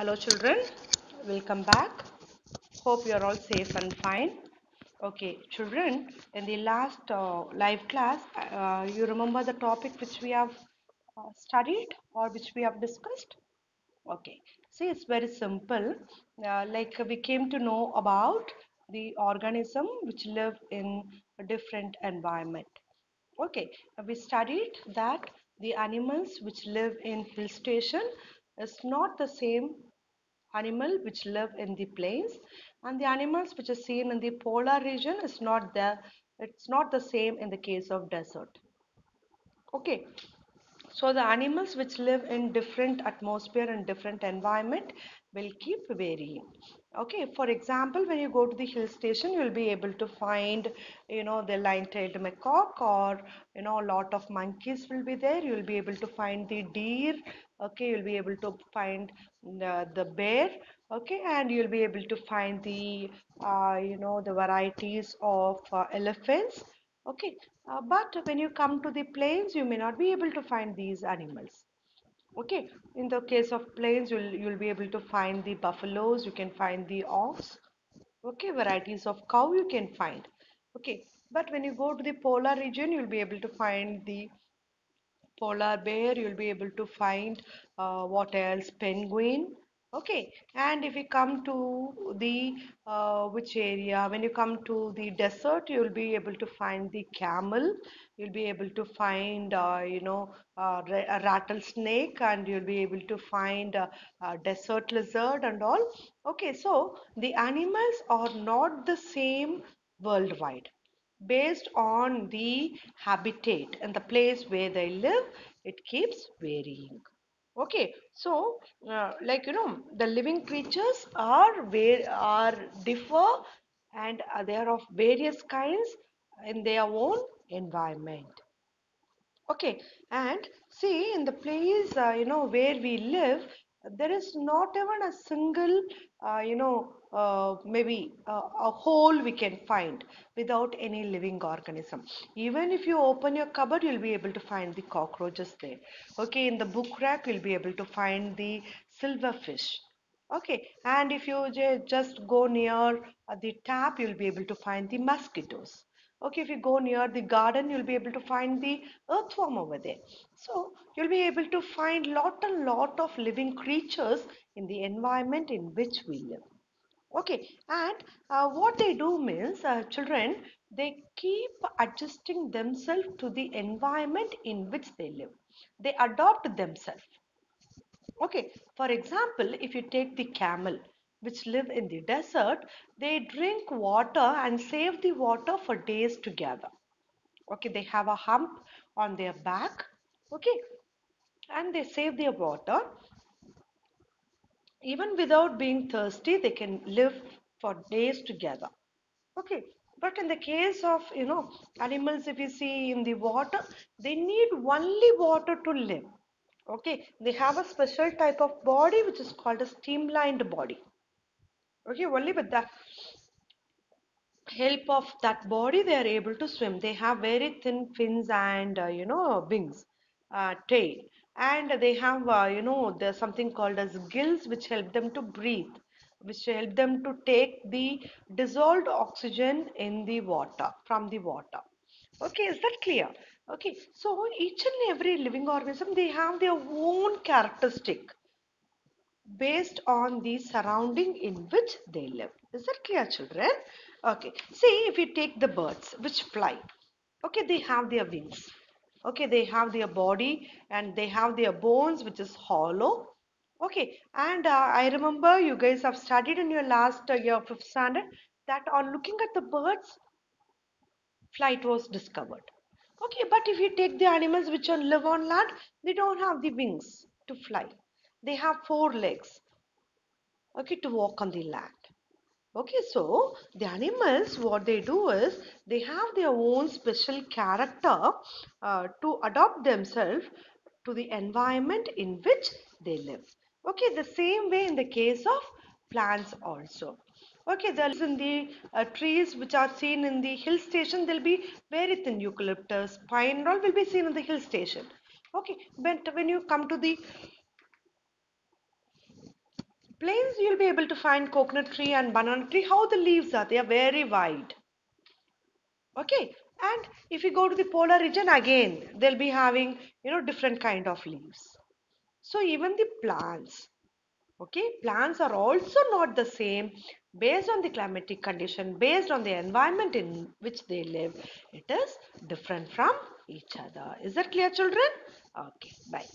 Hello children, welcome back. Hope you are all safe and fine. Okay, children, in the last uh, live class, uh, you remember the topic which we have uh, studied or which we have discussed? Okay, see, it's very simple. Uh, like we came to know about the organism which live in a different environment. Okay, we studied that the animals which live in hill station is not the same animal which live in the plains. And the animals which are seen in the polar region is not there it's not the same in the case of desert. Okay. So the animals which live in different atmosphere and different environment will keep varying okay for example when you go to the hill station you'll be able to find you know the lion-tailed macaque or you know a lot of monkeys will be there. You'll be able to find the deer. Okay you'll be able to find the, the bear. Okay and you'll be able to find the uh, you know the varieties of uh, elephants. Okay uh, but when you come to the plains you may not be able to find these animals okay in the case of plains you'll you'll be able to find the buffaloes you can find the ox. Okay varieties of cow you can find. Okay but when you go to the polar region you'll be able to find the polar bear you'll be able to find uh, what else? Penguin okay and if you come to the uh, which area? When you come to the desert you'll be able to find the camel. You'll be able to find uh, you know uh, a rattlesnake and you'll be able to find a, a desert lizard and all. Okay so the animals are not the same worldwide. Based on the habitat and the place where they live it keeps varying okay so uh, like you know the living creatures are where are differ and they are of various kinds in their own environment. Okay and see in the place uh, you know where we live there is not even a single uh, you know uh, maybe uh, a hole we can find without any living organism. Even if you open your cupboard you'll be able to find the cockroaches there. Okay in the book rack you'll be able to find the silverfish okay and if you just go near uh, the tap you'll be able to find the mosquitoes okay if you go near the garden you'll be able to find the earthworm over there. So you'll be able to find lot and lot of living creatures in the environment in which we live. Okay and uh, what they do means uh, children they keep adjusting themselves to the environment in which they live. They adopt themselves. Okay for example if you take the camel which live in the desert, they drink water and save the water for days together. Okay, they have a hump on their back. Okay, and they save their water. Even without being thirsty, they can live for days together. Okay, but in the case of you know animals, if you see in the water, they need only water to live. Okay, they have a special type of body which is called a streamlined body okay only with the help of that body they are able to swim. They have very thin fins and uh, you know wings uh, tail. And they have uh, you know there's something called as gills which help them to breathe which help them to take the dissolved oxygen in the water from the water. Okay is that clear? Okay so each and every living organism they have their own characteristic based on the surrounding in which they live. Is that clear children? Okay. See if you take the birds which fly. Okay, they have their wings. Okay, they have their body and they have their bones which is hollow. Okay, and uh, I remember you guys have studied in your last uh, year fifth standard that on looking at the birds, flight was discovered. Okay, but if you take the animals which live on land, they don't have the wings to fly they have four legs okay to walk on the land. Okay so the animals what they do is they have their own special character uh, to adopt themselves to the environment in which they live. Okay the same way in the case of plants also. Okay there's in the uh, trees which are seen in the hill station there will be very thin eucalyptus pine all will be seen in the hill station. Okay but when you come to the plains you'll be able to find coconut tree and banana tree. How the leaves are they are very wide. Okay and if you go to the polar region again they'll be having you know different kind of leaves. So even the plants okay plants are also not the same based on the climatic condition based on the environment in which they live. It is different from each other. Is that clear children? Okay bye